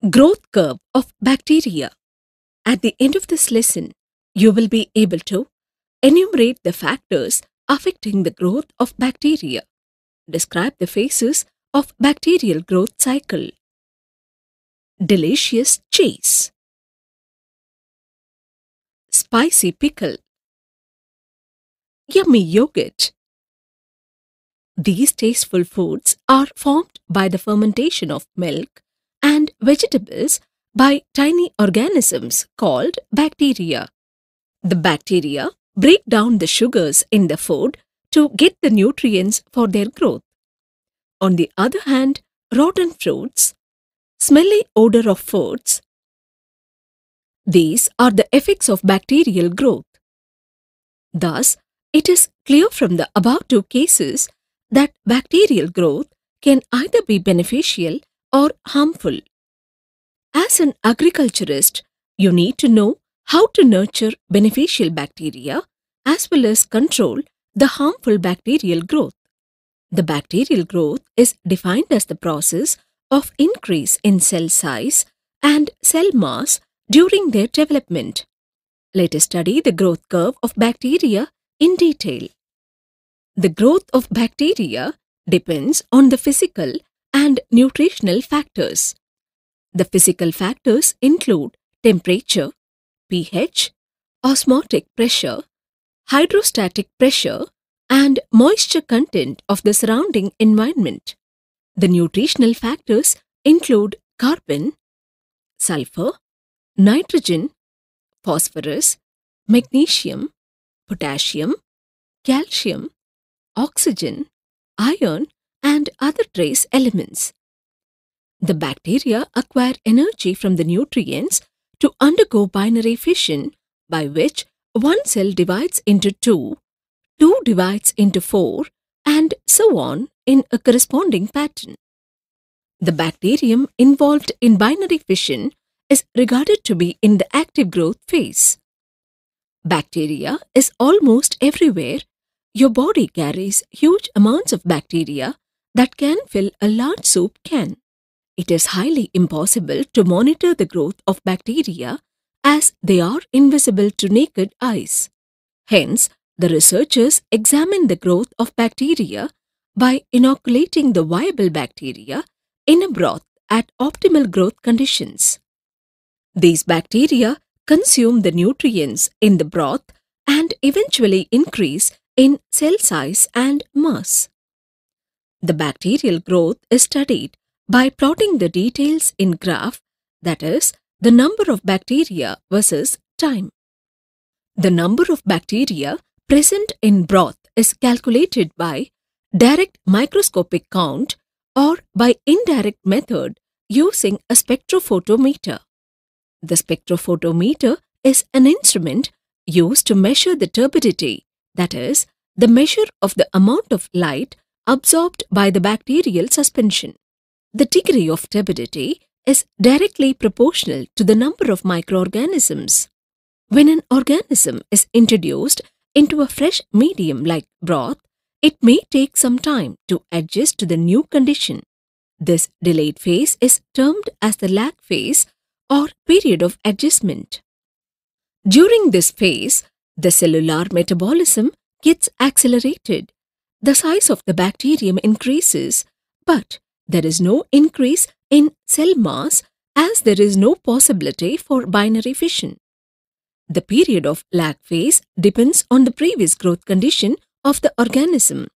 Growth curve of bacteria. At the end of this lesson, you will be able to enumerate the factors affecting the growth of bacteria, describe the phases of bacterial growth cycle. Delicious cheese, spicy pickle, yummy yogurt. These tasteful foods are formed by the fermentation of milk and vegetables by tiny organisms called bacteria. The bacteria break down the sugars in the food to get the nutrients for their growth. On the other hand, rotten fruits, smelly odor of foods, these are the effects of bacterial growth. Thus, it is clear from the above two cases that bacterial growth can either be beneficial or harmful. As an agriculturist, you need to know how to nurture beneficial bacteria as well as control the harmful bacterial growth. The bacterial growth is defined as the process of increase in cell size and cell mass during their development. Let us study the growth curve of bacteria in detail. The growth of bacteria depends on the physical and nutritional factors. The physical factors include temperature, pH, osmotic pressure, hydrostatic pressure, and moisture content of the surrounding environment. The nutritional factors include carbon, sulfur, nitrogen, phosphorus, magnesium, potassium, calcium, oxygen, iron, and other trace elements. The bacteria acquire energy from the nutrients to undergo binary fission by which one cell divides into two, two divides into four, and so on in a corresponding pattern. The bacterium involved in binary fission is regarded to be in the active growth phase. Bacteria is almost everywhere. Your body carries huge amounts of bacteria that can fill a large soup can. It is highly impossible to monitor the growth of bacteria as they are invisible to naked eyes. Hence, the researchers examine the growth of bacteria by inoculating the viable bacteria in a broth at optimal growth conditions. These bacteria consume the nutrients in the broth and eventually increase in cell size and mass. The bacterial growth is studied by plotting the details in graph that is the number of bacteria versus time. The number of bacteria present in broth is calculated by direct microscopic count or by indirect method using a spectrophotometer. The spectrophotometer is an instrument used to measure the turbidity, that is, the measure of the amount of light absorbed by the bacterial suspension. The degree of turbidity is directly proportional to the number of microorganisms. When an organism is introduced into a fresh medium like broth, it may take some time to adjust to the new condition. This delayed phase is termed as the lag phase or period of adjustment. During this phase, the cellular metabolism gets accelerated. The size of the bacterium increases, but there is no increase in cell mass as there is no possibility for binary fission. The period of lag phase depends on the previous growth condition of the organism.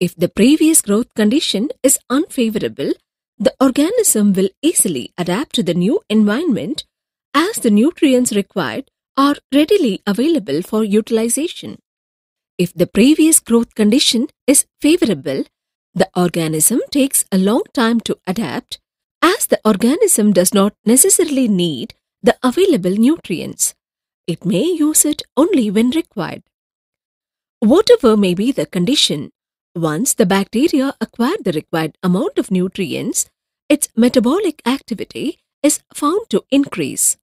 If the previous growth condition is unfavorable, the organism will easily adapt to the new environment as the nutrients required are readily available for utilization. If the previous growth condition is favorable, the organism takes a long time to adapt as the organism does not necessarily need the available nutrients. It may use it only when required. Whatever may be the condition, once the bacteria acquire the required amount of nutrients, its metabolic activity is found to increase.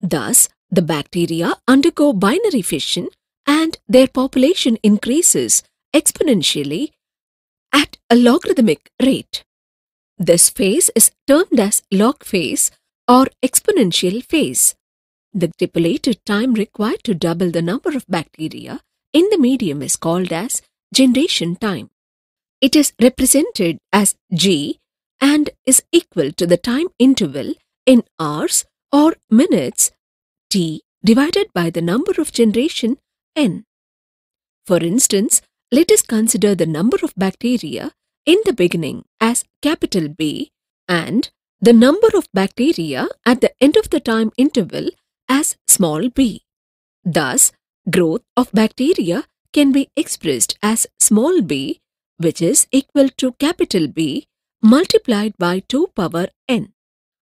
Thus, the bacteria undergo binary fission and their population increases exponentially at a logarithmic rate. This phase is termed as log phase or exponential phase. The stipulated time required to double the number of bacteria in the medium is called as generation time. It is represented as G and is equal to the time interval in hours or minutes T divided by the number of generation N. For instance, let us consider the number of bacteria in the beginning as capital B and the number of bacteria at the end of the time interval as small b. Thus, growth of bacteria can be expressed as small b which is equal to capital B multiplied by 2 power n.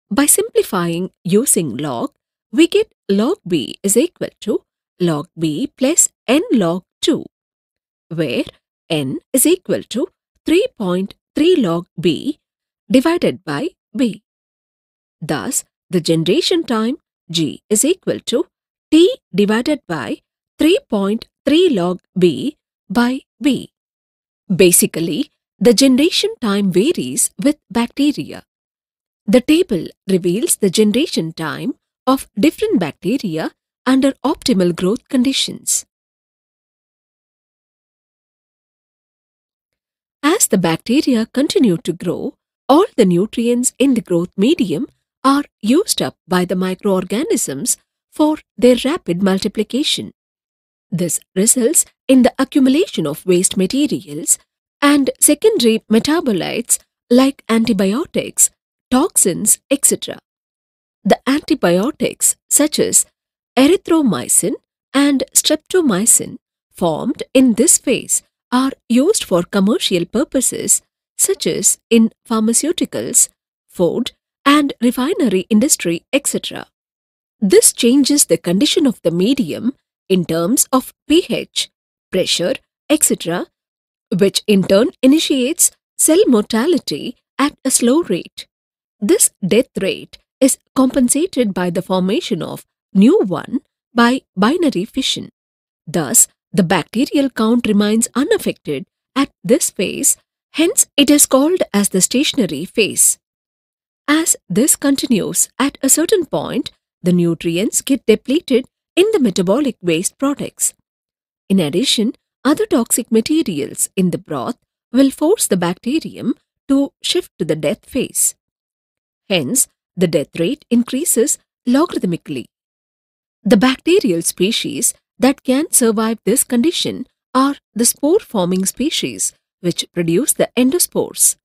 By simplifying using log, we get log b is equal to log b plus n log 2, where n is equal to 3.3 log b divided by b. Thus, the generation time g is equal to t divided by 3.3 log b by b. Basically, the generation time varies with bacteria. The table reveals the generation time of different bacteria under optimal growth conditions. As the bacteria continue to grow, all the nutrients in the growth medium are used up by the microorganisms for their rapid multiplication. This results in the accumulation of waste materials and secondary metabolites like antibiotics, toxins, etc. The antibiotics such as erythromycin and streptomycin formed in this phase are used for commercial purposes such as in pharmaceuticals, food and refinery industry, etc. This changes the condition of the medium in terms of pH, pressure, etc., which in turn initiates cell mortality at a slow rate. This death rate is compensated by the formation of new one by binary fission. Thus, the bacterial count remains unaffected at this phase, hence it is called as the stationary phase. As this continues, at a certain point, the nutrients get depleted in the metabolic waste products. In addition, other toxic materials in the broth will force the bacterium to shift to the death phase. Hence, the death rate increases logarithmically. The bacterial species that can survive this condition are the spore-forming species which produce the endospores.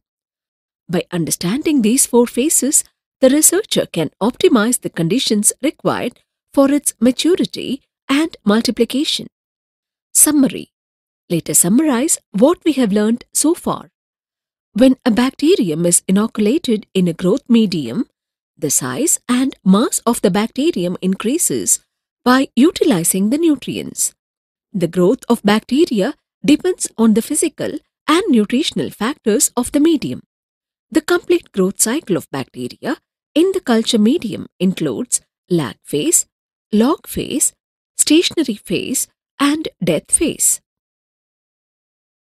By understanding these four phases, the researcher can optimize the conditions required for its maturity and multiplication. Summary Let us summarize what we have learned so far. When a bacterium is inoculated in a growth medium, the size and mass of the bacterium increases by utilizing the nutrients. The growth of bacteria depends on the physical and nutritional factors of the medium. The complete growth cycle of bacteria in the culture medium includes lag phase, log phase, stationary phase, and death phase.